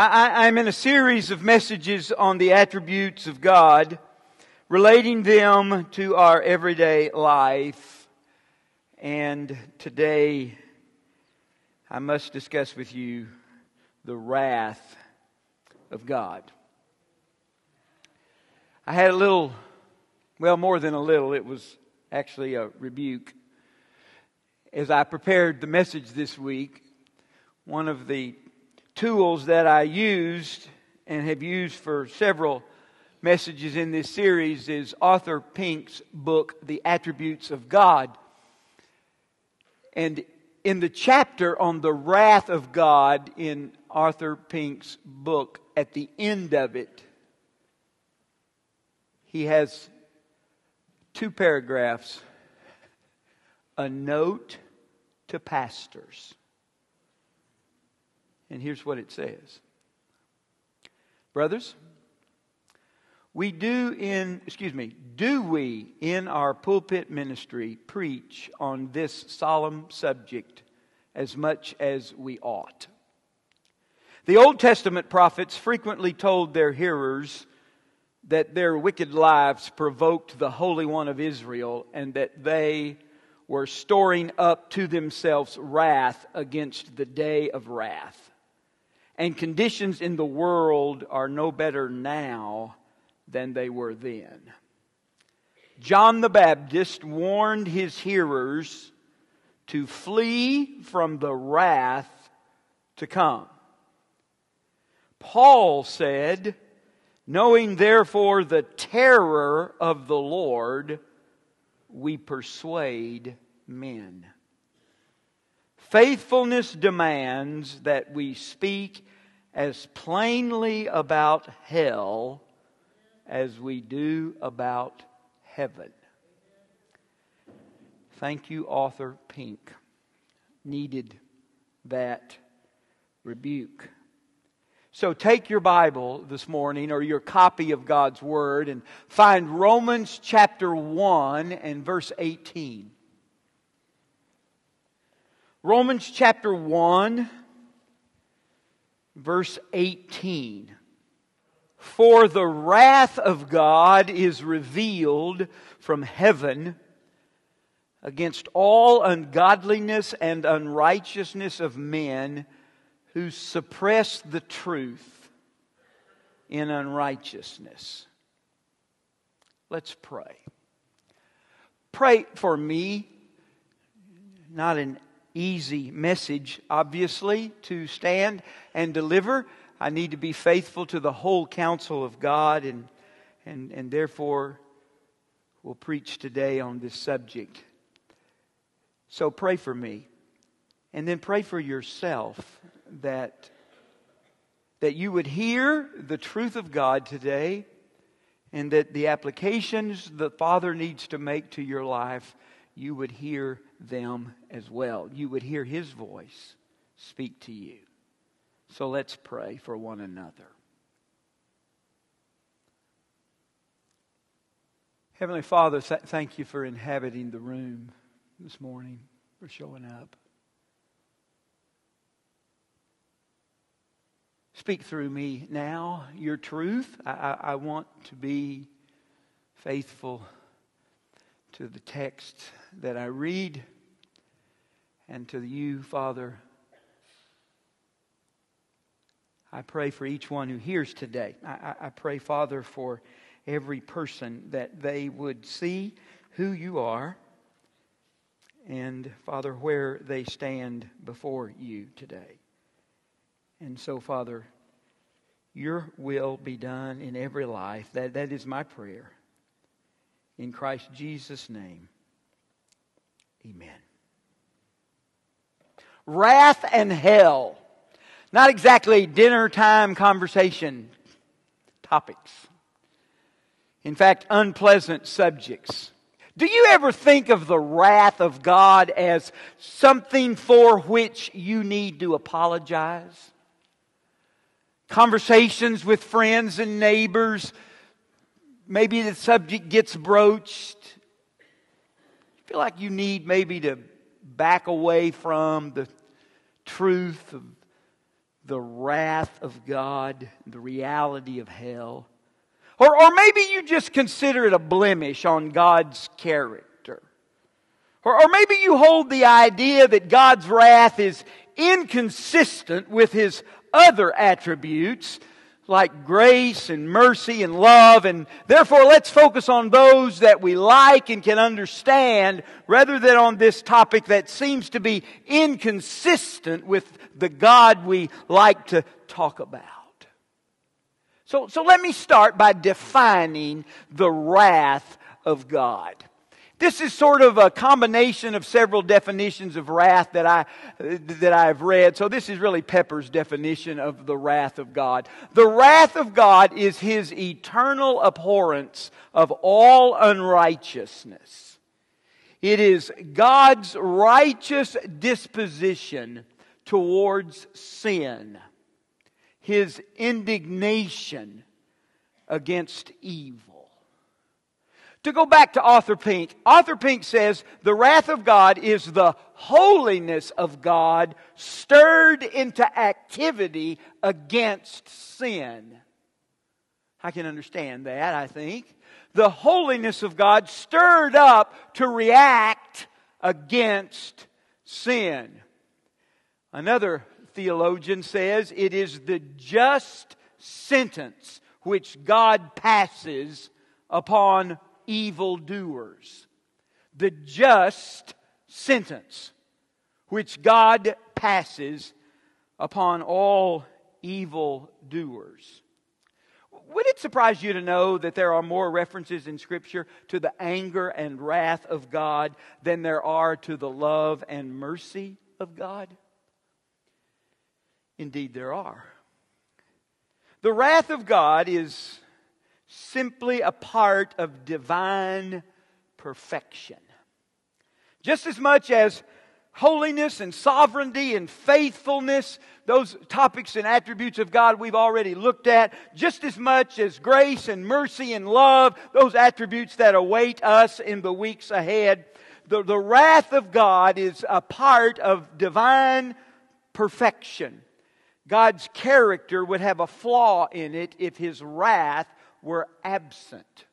I, am in a series of messages on the attributes of God, relating them to our everyday life. And today, I must discuss with you the wrath of God. I had a little, well, more than a little, it was actually a rebuke. As I prepared the message this week, one of the tools that I used and have used for several messages in this series is Arthur Pink's book, The Attributes of God. And in the chapter on the wrath of God in Arthur Pink's book, at the end of it, he has two paragraphs a note to pastors. And here's what it says Brothers, we do in, excuse me, do we in our pulpit ministry preach on this solemn subject as much as we ought? The Old Testament prophets frequently told their hearers that their wicked lives provoked the Holy One of Israel and that they were storing up to themselves wrath against the day of wrath and conditions in the world are no better now than they were then. John the Baptist warned his hearers to flee from the wrath to come. Paul said, Knowing therefore the terror of the Lord, we persuade men. Faithfulness demands that we speak as plainly about hell as we do about heaven. Thank you, Arthur Pink. Needed that rebuke. So take your Bible this morning or your copy of God's Word and find Romans chapter 1 and verse 18. Romans chapter 1, verse 18. For the wrath of God is revealed from heaven against all ungodliness and unrighteousness of men who suppress the truth in unrighteousness. Let's pray. Pray for me, not an easy message, obviously, to stand and deliver. I need to be faithful to the whole counsel of God, and, and, and therefore will preach today on this subject. So pray for me, and then pray for yourself that, that you would hear the truth of God today, and that the applications the Father needs to make to your life, you would hear them as well. You would hear his voice speak to you. So let's pray for one another. Heavenly Father, th- thank you for inhabiting the room this morning, for showing up. Speak through me now your truth. I, I, I want to be faithful to the text that I read and to you, Father. I pray for each one who hears today. I, I, pray, Father, for every person that they would see who you are and, Father, where they stand before you today. And so, Father, your will be done in every life. That, that is my prayer. In Christ Jesus' name, amen. Wrath and hell. Not exactly dinner time conversation topics. In fact, unpleasant subjects. Do you ever think of the wrath of God as something for which you need to apologize? Conversations with friends and neighbors maybe the subject gets broached. You feel like you need maybe to back away from the truth of the wrath of God, the reality of hell. Or, or maybe you just consider it a blemish on God's character. Or, or maybe you hold the idea that God's wrath is inconsistent with His other attributes like grace and mercy and love, and therefore let's focus on those that we like and can understand rather than on this topic that seems to be inconsistent with the God we like to talk about. So, so let me start by defining the wrath of God. This is sort of a combination of several definitions of wrath that I that I've read. So this is really Pepper's definition of the wrath of God. The wrath of God is his eternal abhorrence of all unrighteousness. It is God's righteous disposition towards sin. His indignation against evil. To go back to Arthur Pink, Arthur Pink says the wrath of God is the holiness of God stirred into activity against sin. I can understand that, I think. The holiness of God stirred up to react against sin. Another theologian says it is the just sentence which God passes upon evildoers. The just sentence which God passes upon all evildoers. Would it surprise you to know that there are more references in Scripture to the anger and wrath of God than there are to the love and mercy of God? Indeed, there are. The wrath of God is simply a part of divine perfection. Just as much as holiness and sovereignty and faithfulness, those topics and attributes of God we've already looked at, just as much as grace and mercy and love, those attributes that await us in the weeks ahead. The, the wrath of God is a part of divine perfection. God's character would have a flaw in it if his wrath were absent.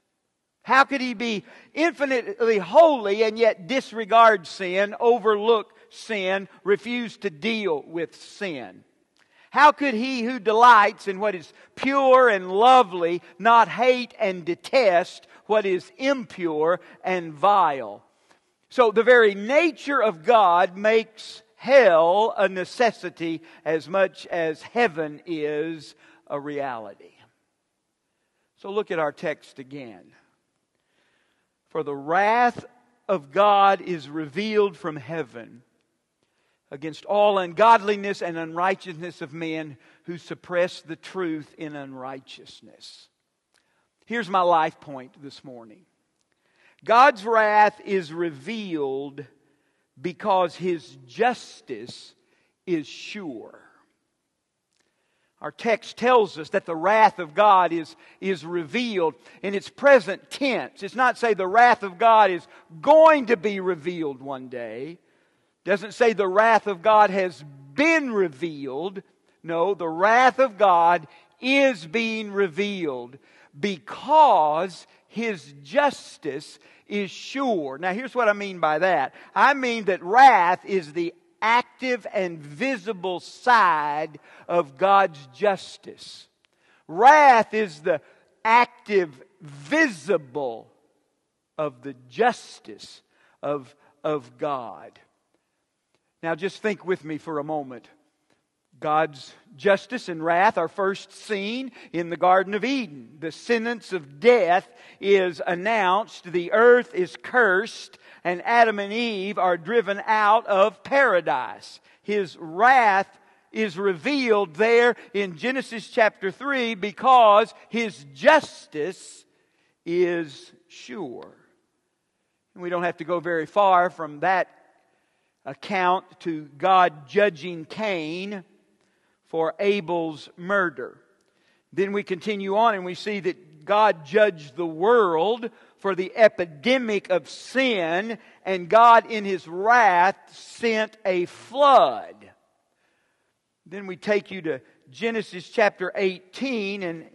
How could he be infinitely holy and yet disregard sin, overlook sin, refuse to deal with sin? How could he who delights in what is pure and lovely not hate and detest what is impure and vile? So the very nature of God makes hell a necessity as much as heaven is a reality. So look at our text again. For the wrath of God is revealed from heaven against all ungodliness and unrighteousness of men who suppress the truth in unrighteousness. Here's my life point this morning God's wrath is revealed because his justice is sure. Our text tells us that the wrath of God is, is revealed in its present tense. It's not say the wrath of God is going to be revealed one day. It doesn't say the wrath of God has been revealed. No, the wrath of God is being revealed because his justice is sure. Now, here's what I mean by that I mean that wrath is the active and visible side of God's justice. Wrath is the active, visible of the justice of, of God. Now, just think with me for a moment. God's justice and wrath are first seen in the Garden of Eden. The sentence of death is announced, the earth is cursed, and Adam and Eve are driven out of paradise. His wrath is revealed there in Genesis chapter 3 because his justice is sure. And we don't have to go very far from that account to God judging Cain for Abel's murder. Then we continue on and we see that God judged the world for the epidemic of sin, and God, in His wrath, sent a flood. Then we take you to Genesis chapter 18, and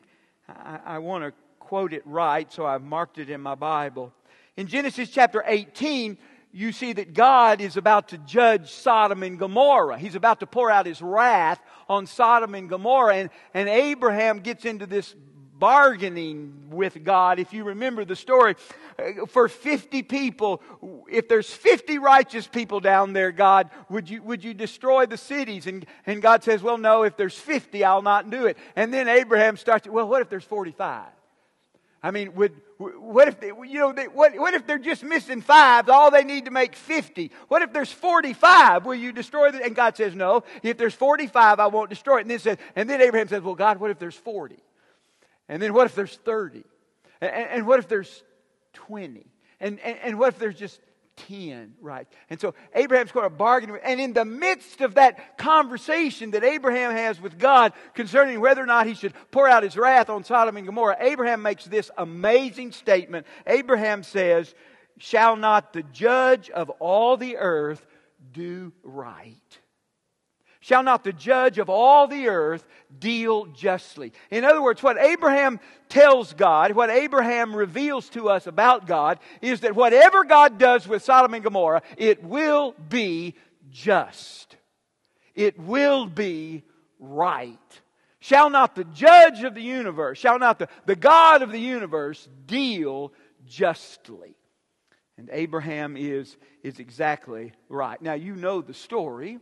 I, I want to quote it right, so I've marked it in my Bible. In Genesis chapter 18, you see that God is about to judge Sodom and Gomorrah. He's about to pour out his wrath on Sodom and Gomorrah. And, and Abraham gets into this bargaining with God. If you remember the story, uh, for 50 people, if there's 50 righteous people down there, God, would you, would you destroy the cities? And, and God says, well, no, if there's 50, I'll not do it. And then Abraham starts, well, what if there's 45? I mean, would, what if they, you know, they, what, what if they're just missing five? All they need to make 50. What if there's 45? Will you destroy it? And God says, no. If there's 45, I won't destroy it. And then, says, and then Abraham says, well, God, what if there's 40? And then what if there's 30? And, and what if there's 20? And, and, and what if there's just 10, right? And so Abraham's going to bargain with, and in the midst of that conversation that Abraham has with God concerning whether or not he should pour out his wrath on Sodom and Gomorrah, Abraham makes this amazing statement. Abraham says, Shall not the judge of all the earth do right? Shall not the judge of all the earth deal justly? In other words, what Abraham tells God, what Abraham reveals to us about God, is that whatever God does with Sodom and Gomorrah, it will be just. It will be right. Shall not the judge of the universe, shall not the, the God of the universe deal justly? And Abraham is, is exactly right. Now, you know the story.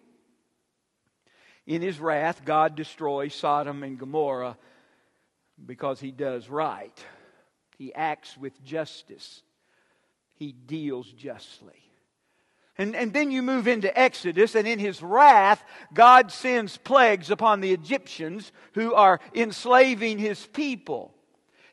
In his wrath, God destroys Sodom and Gomorrah because he does right. He acts with justice, he deals justly. And, and then you move into Exodus, and in his wrath, God sends plagues upon the Egyptians who are enslaving his people.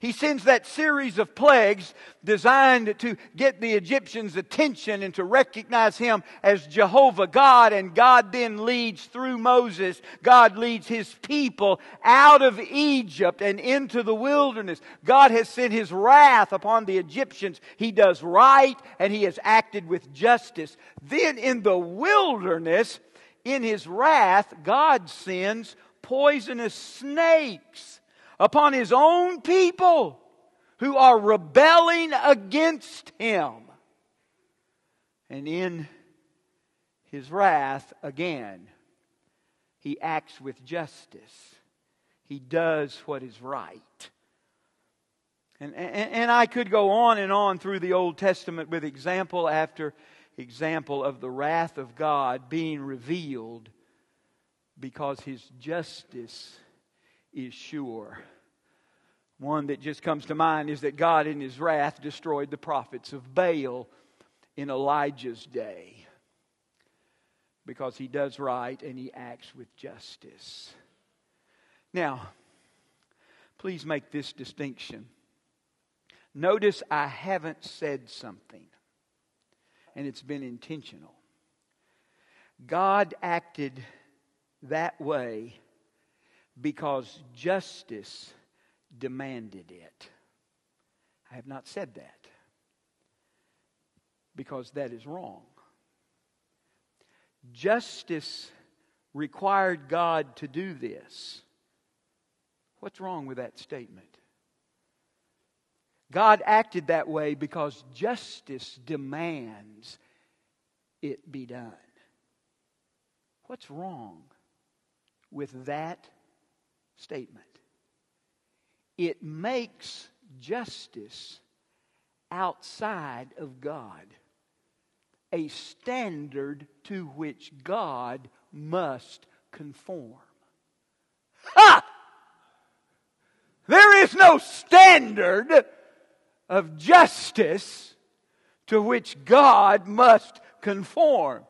He sends that series of plagues designed to get the Egyptians' attention and to recognize him as Jehovah God. And God then leads through Moses, God leads his people out of Egypt and into the wilderness. God has sent his wrath upon the Egyptians. He does right and he has acted with justice. Then in the wilderness, in his wrath, God sends poisonous snakes upon his own people who are rebelling against him. And in his wrath, again, he acts with justice. He does what is right. And, and, and, I could go on and on through the Old Testament with example after example of the wrath of God being revealed because his justice is sure. One that just comes to mind is that God, in his wrath, destroyed the prophets of Baal in Elijah's day because he does right and he acts with justice. Now, please make this distinction. Notice I haven't said something, and it's been intentional. God acted that way because justice demanded it. I have not said that because that is wrong. Justice required God to do this. What's wrong with that statement? God acted that way because justice demands it be done. What's wrong with that statement? it makes justice outside of God a standard to which God must conform. Ha! There is no standard of justice to which God must conform.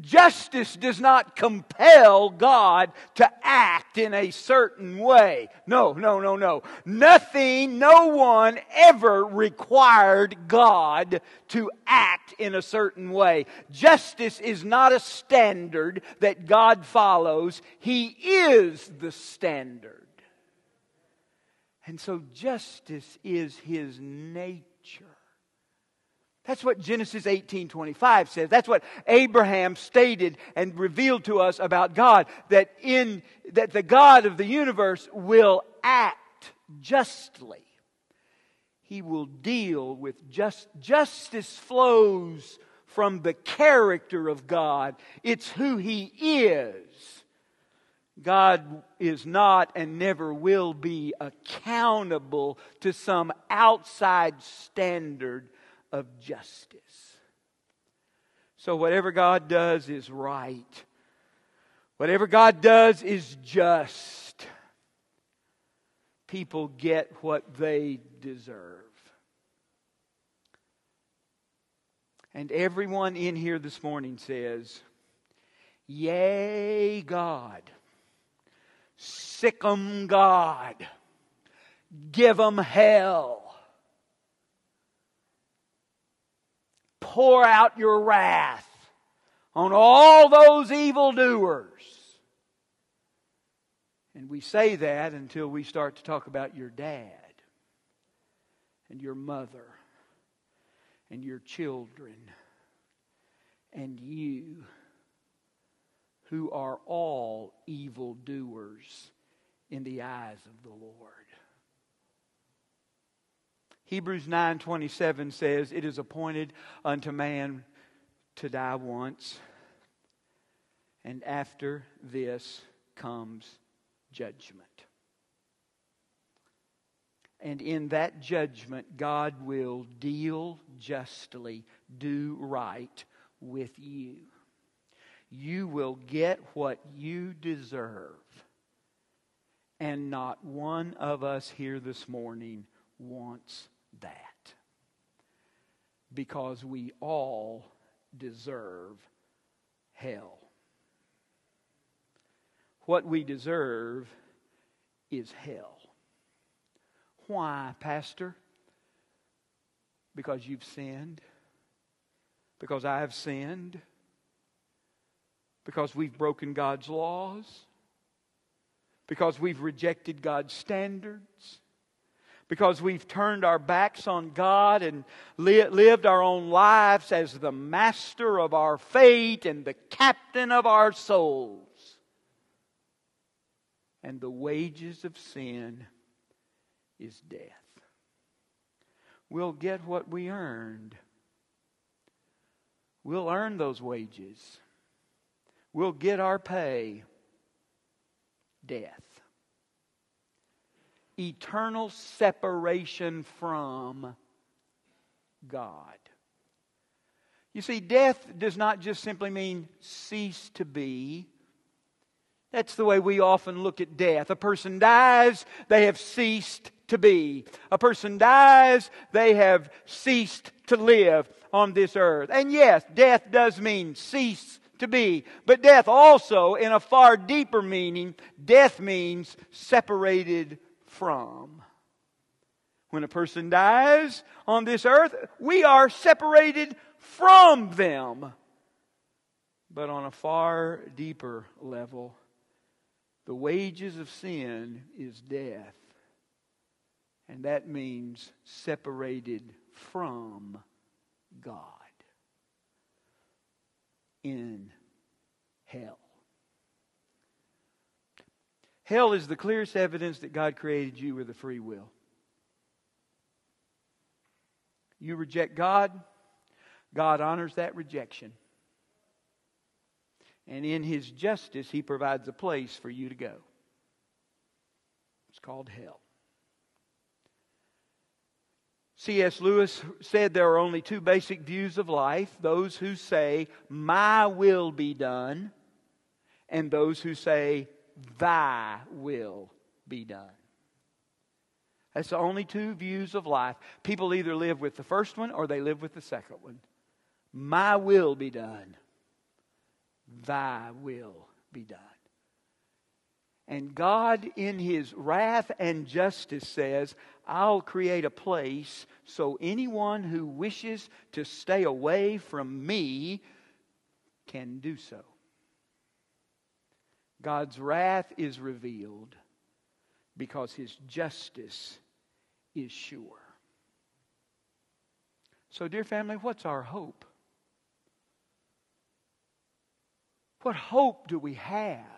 Justice does not compel God to act in a certain way. No, no, no, no. Nothing, no one ever required God to act in a certain way. Justice is not a standard that God follows, He is the standard. And so justice is His nature. That's what Genesis 18:25 says. That's what Abraham stated and revealed to us about God that in that the God of the universe will act justly. He will deal with just justice flows from the character of God. It's who he is. God is not and never will be accountable to some outside standard of justice. So, whatever God does is right. Whatever God does is just. People get what they deserve. And everyone in here this morning says, Yay, God. Sick 'em, God. Give 'em hell. Pour out your wrath on all those evildoers. And we say that until we start to talk about your dad and your mother and your children and you who are all evildoers in the eyes of the Lord. Hebrews 9:27 says, "It is appointed unto man to die once, and after this comes judgment." And in that judgment, God will deal justly, do right with you. You will get what you deserve. And not one of us here this morning wants that because we all deserve hell. What we deserve is hell. Why, Pastor? Because you've sinned. Because I have sinned. Because we've broken God's laws. Because we've rejected God's standards because we've turned our backs on God and li- lived our own lives as the master of our fate and the captain of our souls. And the wages of sin is death. We'll get what we earned. We'll earn those wages. We'll get our pay. Death eternal separation from God. You see, death does not just simply mean cease to be. That's the way we often look at death. A person dies, they have ceased to be. A person dies, they have ceased to live on this earth. And yes, death does mean cease to be. But death also, in a far deeper meaning, death means separated from. When a person dies on this earth, we are separated from them. But on a far deeper level, the wages of sin is death. And that means separated from God in hell. Hell is the clearest evidence that God created you with a free will. You reject God, God honors that rejection. And in His justice, He provides a place for you to go. It's called hell. C.S. Lewis said there are only two basic views of life those who say, My will be done, and those who say, Thy will be done. That's the only two views of life. People either live with the first one or they live with the second one. My will be done. Thy will be done. And God, in His wrath and justice, says, I'll create a place so anyone who wishes to stay away from me can do so. God's wrath is revealed because his justice is sure. So, dear family, what's our hope? What hope do we have?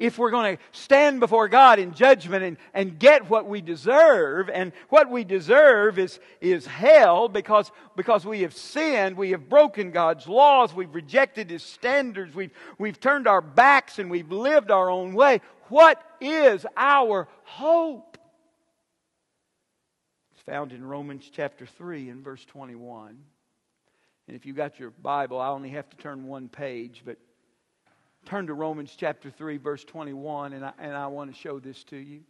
If we're going to stand before God in judgment and, and get what we deserve, and what we deserve is, is hell because, because we have sinned, we have broken God's laws, we've rejected His standards, we've, we've turned our backs and we've lived our own way. What is our hope? It's found in Romans chapter 3 and verse 21. And if you've got your Bible, I only have to turn one page, but turn to Romans chapter 3, verse 21, and I, and I want to show this to you.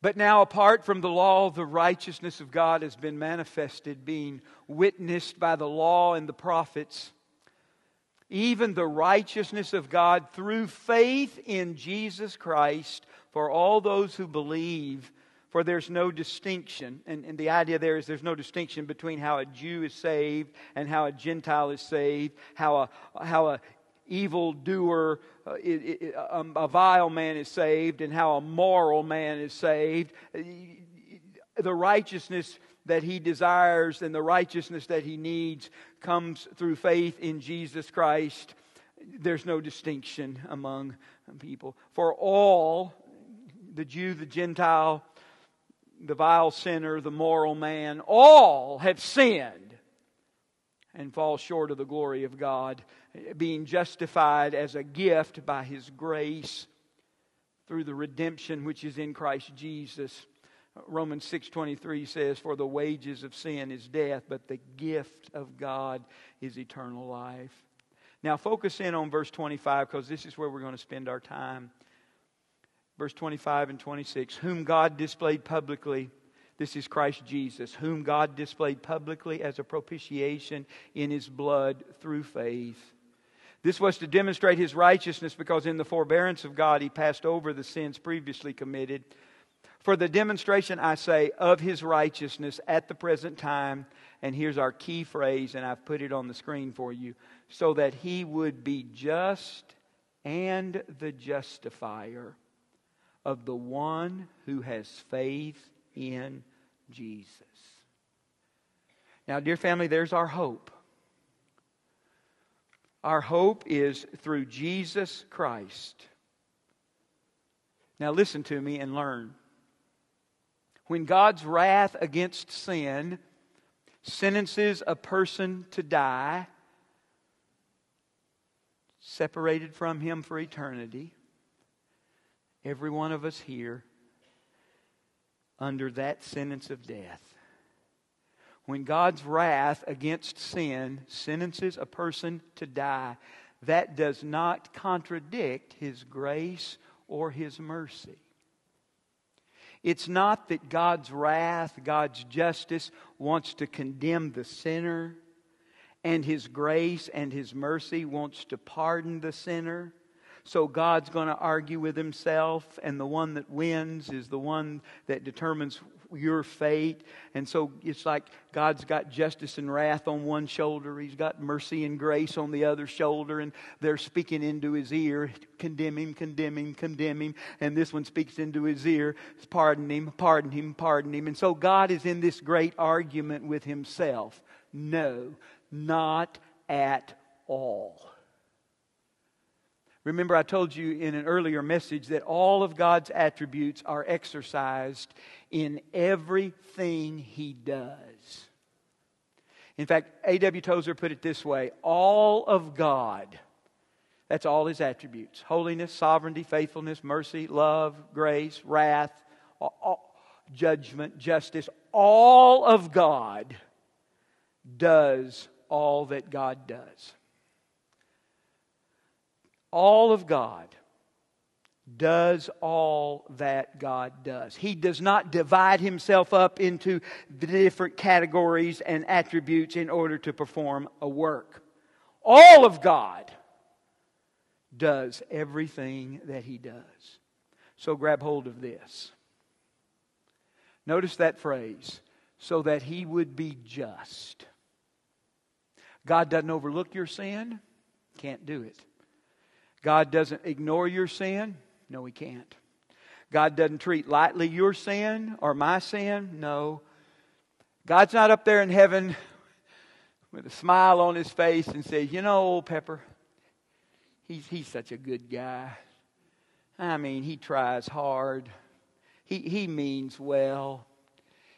But now, apart from the law, the righteousness of God has been manifested, being witnessed by the law and the prophets, even the righteousness of God through faith in Jesus Christ for all those who believe for there's no distinction. And, and, the idea there is there's no distinction between how a Jew is saved and how a Gentile is saved, how a, how a evil doer, uh, a, um, a vile man is saved, and how a moral man is saved. The righteousness that he desires and the righteousness that he needs comes through faith in Jesus Christ. There's no distinction among people. For all, the Jew, the Gentile, the vile sinner, the moral man, all have sinned and fall short of the glory of God, being justified as a gift by His grace through the redemption which is in Christ Jesus. Romans 6:23 says for the wages of sin is death but the gift of God is eternal life. Now focus in on verse 25 because this is where we're going to spend our time verse 25 and 26, whom God displayed publicly. This is Christ Jesus, whom God displayed publicly as a propitiation in his blood through faith. This was to demonstrate his righteousness because in the forbearance of God he passed over the sins previously committed. For the demonstration, I say, of his righteousness at the present time, and here's our key phrase, and I've put it on the screen for you, so that he would be just and the justifier of the one who has faith in Jesus. Now, dear family, there's our hope. Our hope is through Jesus Christ. Now, listen to me and learn. When God's wrath against sin sentences a person to die, separated from Him for eternity, every one of us here under that sentence of death. When God's wrath against sin sentences a person to die, that does not contradict His grace or His mercy. It's not that God's wrath, God's justice wants to condemn the sinner, and His grace and His mercy wants to pardon the sinner. So God's going to argue with himself, and the one that wins is the one that determines your fate. And so it's like God's got justice and wrath on one shoulder, He's got mercy and grace on the other shoulder, and they're speaking into His ear, condemn Him, condemn Him, condemn Him. And this one speaks into His ear, pardon Him, pardon Him, pardon Him. And so God is in this great argument with Himself. No, not at all. Remember, I told you in an earlier message that all of God's attributes are exercised in everything He does. In fact, A.W. Tozer put it this way all of God, that's all His attributes holiness, sovereignty, faithfulness, mercy, love, grace, wrath, judgment, justice, all of God does all that God does all of God does all that God does. He does not divide himself up into the different categories and attributes in order to perform a work. All of God does everything that he does. So grab hold of this. Notice that phrase, so that he would be just. God doesn't overlook your sin, can't do it. God doesn't ignore your sin? No, He can't. God doesn't treat lightly your sin or my sin. No. God's not up there in heaven with a smile on his face and says, You know, old Pepper, he's, he's such a good guy. I mean, he tries hard, he, he means well.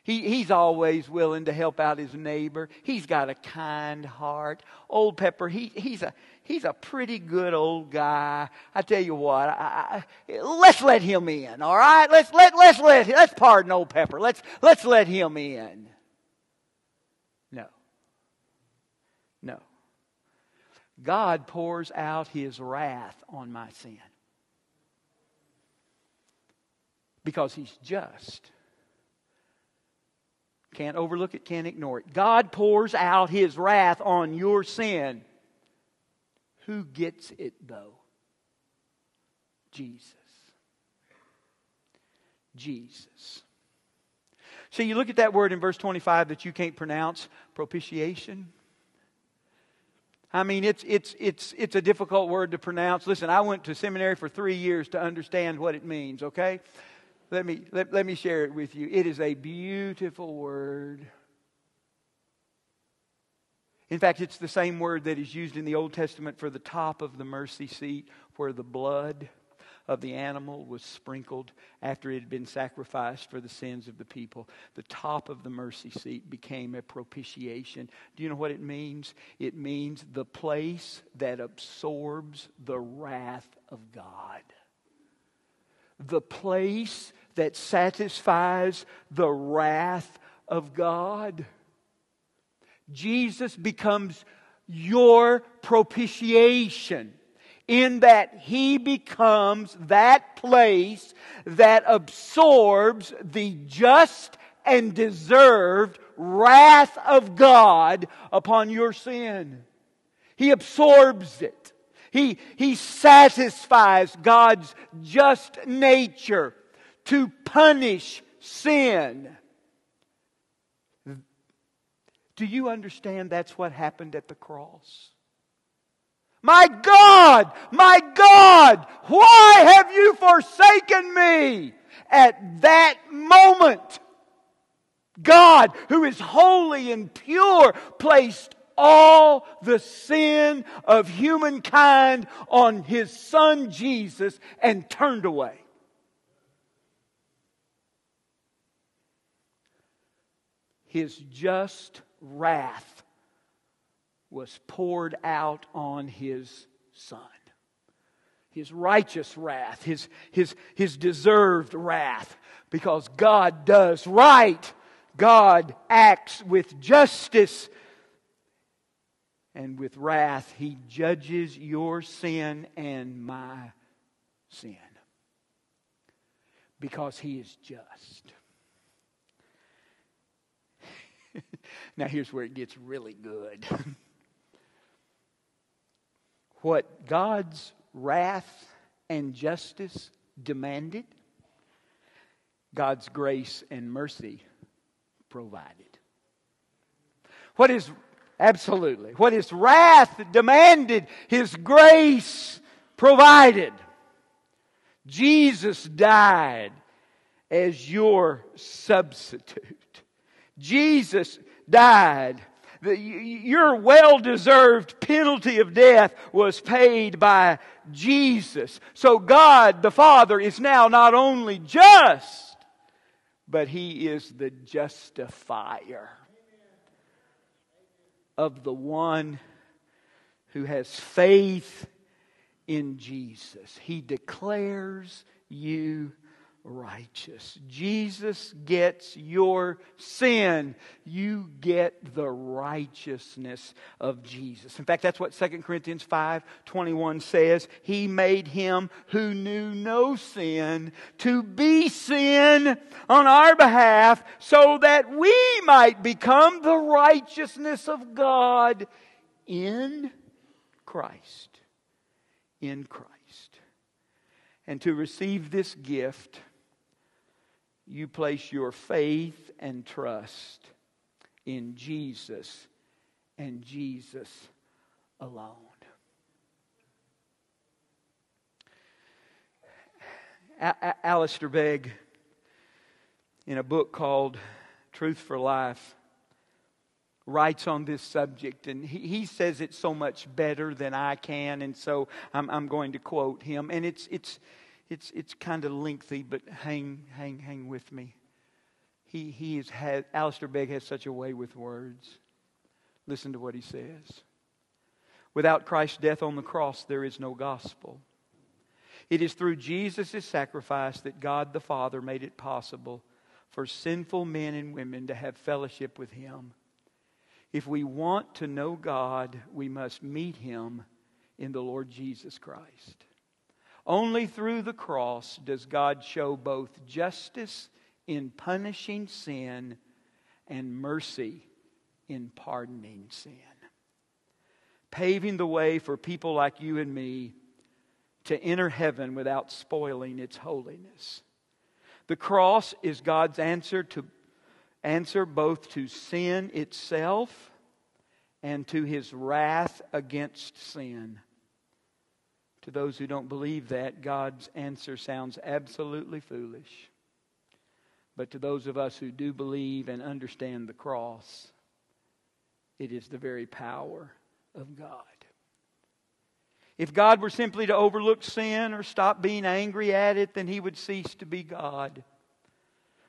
He, he's always willing to help out his neighbor. He's got a kind heart. Old Pepper, he, he's, a, he's a pretty good old guy. I tell you what, I, I, let's let him in, all right? Let's, let, let's, let, let's pardon old Pepper. Let's, let's let him in. No. No. God pours out his wrath on my sin because he's just. Can't overlook it, can't ignore it. God pours out his wrath on your sin. Who gets it, though? Jesus. Jesus. So you look at that word in verse 25 that you can't pronounce propitiation. I mean, it's, it's, it's, it's a difficult word to pronounce. Listen, I went to seminary for three years to understand what it means, okay? Let me, let, let me share it with you. It is a beautiful word. In fact, it's the same word that is used in the Old Testament for the top of the mercy seat where the blood of the animal was sprinkled after it had been sacrificed for the sins of the people. The top of the mercy seat became a propitiation. Do you know what it means? It means the place that absorbs the wrath of God. The place that satisfies the wrath of God. Jesus becomes your propitiation in that he becomes that place that absorbs the just and deserved wrath of God upon your sin. He absorbs it. He, he satisfies God's just nature to punish sin. Do you understand that's what happened at the cross? My God, my God, why have you forsaken me? At that moment, God, who is holy and pure, placed all the sin of humankind on his son Jesus and turned away. his just wrath was poured out on his son. His righteous wrath, his, his, his deserved wrath, because God does right. God acts with justice and with wrath. He judges your sin and my sin because He is just. Now, here's where it gets really good. what God's wrath and justice demanded, God's grace and mercy provided. What is absolutely what his wrath demanded, his grace provided. Jesus died as your substitute. Jesus died. Your well deserved penalty of death was paid by Jesus. So God the Father is now not only just, but He is the justifier of the one who has faith in Jesus. He declares you righteous. Jesus gets your sin. You get the righteousness of Jesus. In fact, that's what 2 Corinthians 5 21 says. He made him who knew no sin to be sin on our behalf so that we might become the righteousness of God in Christ. In Christ. And to receive this gift, you place your faith and trust in Jesus and Jesus alone. A- Alistair Begg, in a book called Truth for Life, writes on this subject, and he, he says it so much better than I can, and so I'm, I'm going to quote him. And it's, it's, it's, it's kind of lengthy, but hang, hang, hang with me. He, he has had, Alistair Begg has such a way with words. Listen to what he says. Without Christ's death on the cross, there is no gospel. It is through Jesus' sacrifice that God the Father made it possible for sinful men and women to have fellowship with Him. If we want to know God, we must meet Him in the Lord Jesus Christ. Only through the cross does God show both justice in punishing sin and mercy in pardoning sin, paving the way for people like you and me to enter heaven without spoiling its holiness. The cross is God's answer to answer both to sin itself and to his wrath against sin. To those who don't believe that, God's answer sounds absolutely foolish. But to those of us who do believe and understand the cross, it is the very power of God. If God were simply to overlook sin or stop being angry at it, then he would cease to be God.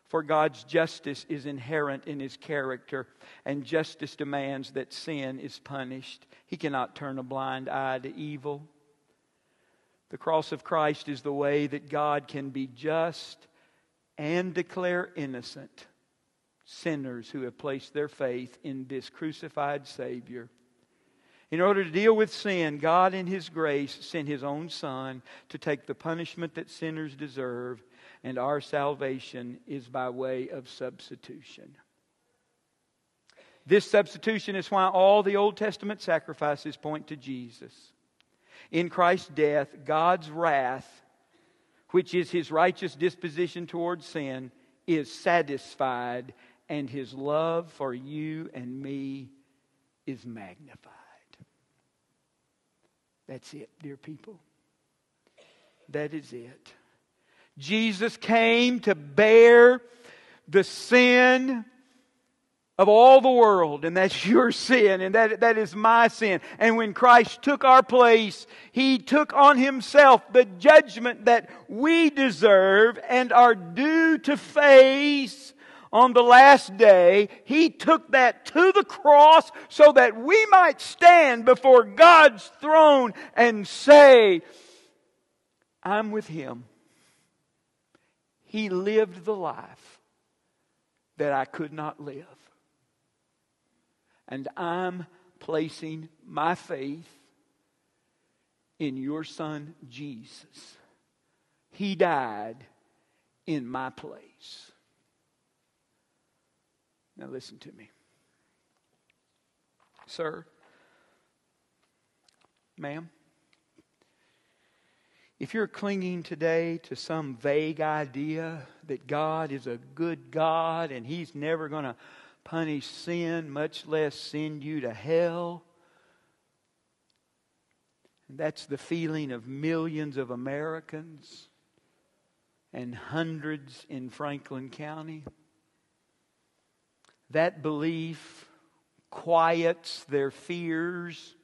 For God's justice is inherent in his character, and justice demands that sin is punished. He cannot turn a blind eye to evil. The cross of Christ is the way that God can be just and declare innocent sinners who have placed their faith in this crucified Savior. In order to deal with sin, God, in His grace, sent His own Son to take the punishment that sinners deserve, and our salvation is by way of substitution. This substitution is why all the Old Testament sacrifices point to Jesus. In Christ's death, God's wrath, which is His righteous disposition towards sin, is satisfied, and His love for you and me is magnified. That's it, dear people. That is it. Jesus came to bear the sin of all the world, and that's your sin, and that, that is my sin. And when Christ took our place, He took on Himself the judgment that we deserve and are due to face on the last day, He took that to the cross so that we might stand before God's throne and say, I'm with Him. He lived the life that I could not live. And I'm placing my faith in your Son, Jesus. He died in my place. Now, listen to me. Sir, ma'am, if you're clinging today to some vague idea that God is a good God and He's never going to punish sin, much less send you to hell, and that's the feeling of millions of Americans and hundreds in Franklin County. That belief quiets their fears,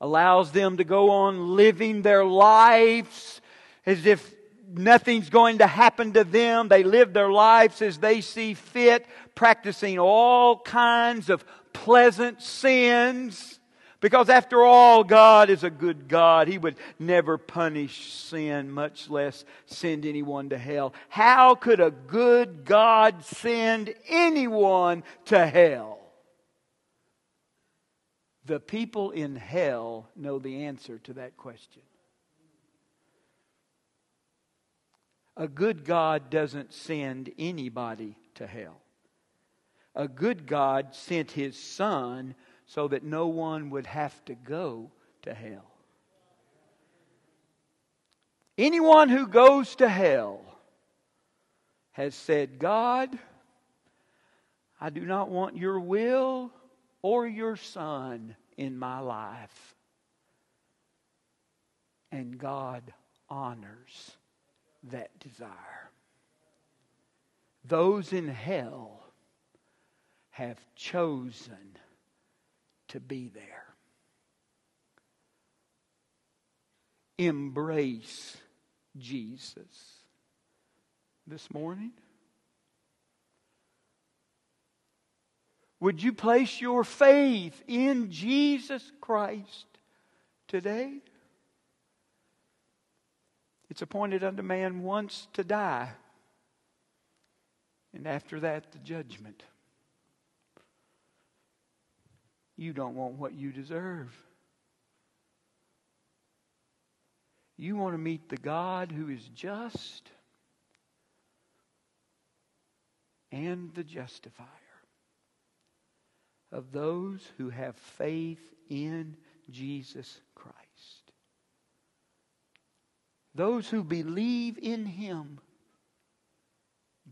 allows them to go on living their lives as if nothing's going to happen to them. They live their lives as they see fit, practicing all kinds of pleasant sins because after all, God is a good God. He would never punish sin, much less send anyone to hell. How could a good God send anyone to hell? The people in hell know the answer to that question. A good God doesn't send anybody to hell. A good God sent his son so that no one would have to go to hell. Anyone who goes to hell has said, God, I do not want your will or your son in my life. And God honors that desire. Those in hell have chosen to be there. Embrace Jesus this morning. Would you place your faith in Jesus Christ today? It's appointed unto man once to die, and after that, the judgment. You don't want what you deserve. You want to meet the God who is just and the justifier of those who have faith in Jesus Christ. Those who believe in him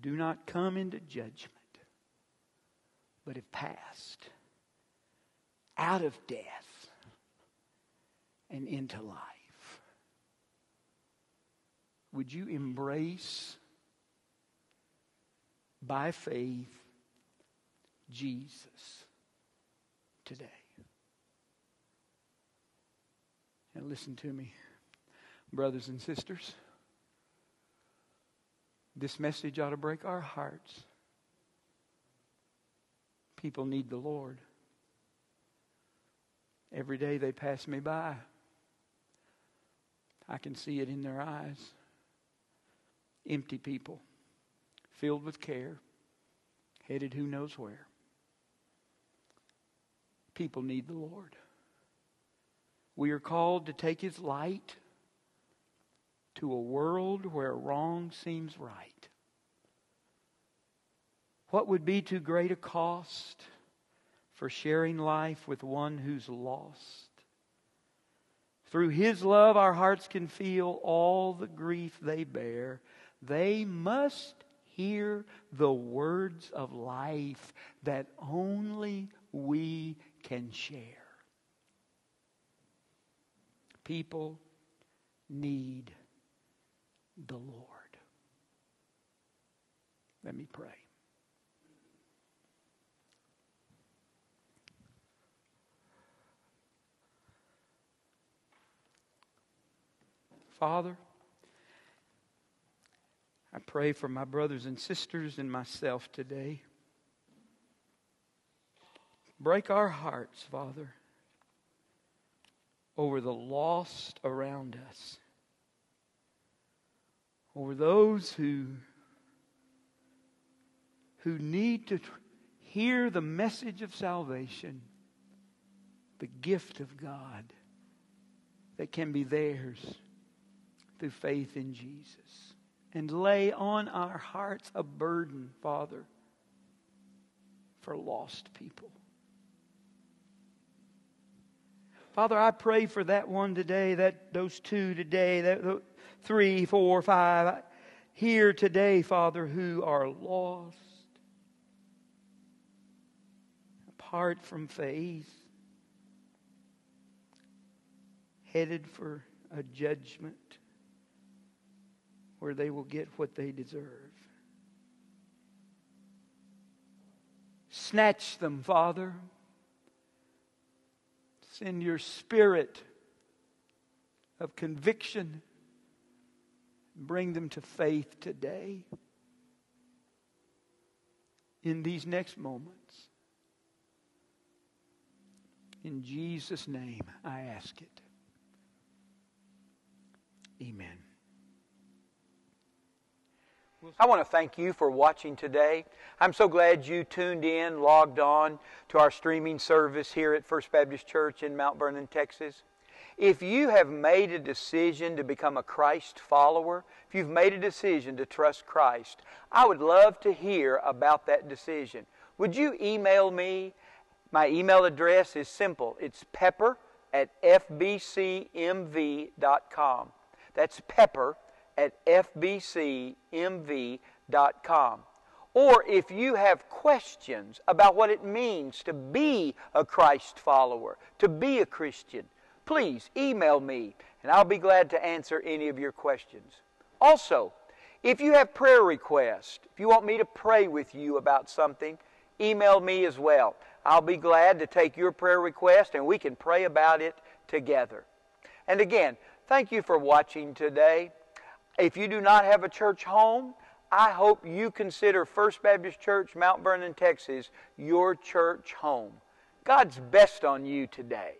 do not come into judgment, but have passed out of death and into life. Would you embrace by faith Jesus today? And listen to me, brothers and sisters. This message ought to break our hearts. People need the Lord. Every day they pass me by. I can see it in their eyes. Empty people, filled with care, headed who knows where. People need the Lord. We are called to take His light to a world where wrong seems right. What would be too great a cost? for sharing life with one who's lost. Through His love, our hearts can feel all the grief they bear. They must hear the words of life that only we can share. People need the Lord. Let me pray. Father, I pray for my brothers and sisters and myself today. Break our hearts, Father, over the lost around us, over those who, who need to hear the message of salvation, the gift of God that can be theirs through faith in Jesus. And lay on our hearts a burden, Father, for lost people. Father, I pray for that one today, that those two today, that three, four, five here today, Father, who are lost, apart from faith, headed for a judgment where they will get what they deserve. Snatch them, Father. Send your spirit of conviction. Bring them to faith today. In these next moments. In Jesus' name, I ask it. Amen. I want to thank you for watching today. I'm so glad you tuned in, logged on to our streaming service here at First Baptist Church in Mount Vernon, Texas. If you have made a decision to become a Christ follower, if you've made a decision to trust Christ, I would love to hear about that decision. Would you email me? My email address is simple. It's pepper at fbcmv.com. That's pepper at fbcmv.com. Or if you have questions about what it means to be a Christ follower, to be a Christian, please email me and I'll be glad to answer any of your questions. Also, If you have prayer requests, if you want me to pray with you about something, email me as well. I'll be glad to take your prayer request and we can pray about it together. And again, thank you for watching today. If you do not have a church home, I hope you consider First Baptist Church, Mount Vernon, Texas, your church home. God's best on you today.